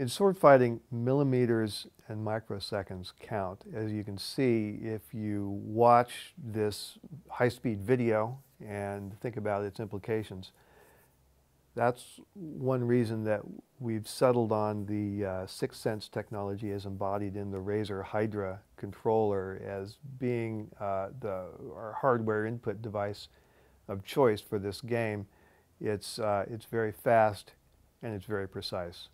In sword fighting, millimeters and microseconds count. As you can see, if you watch this high-speed video and think about its implications, that's one reason that we've settled on the uh, Sixense technology as embodied in the Razer Hydra controller as being uh, the, our hardware input device of choice for this game. It's, uh, it's very fast and it's very precise.